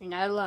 You're not alone.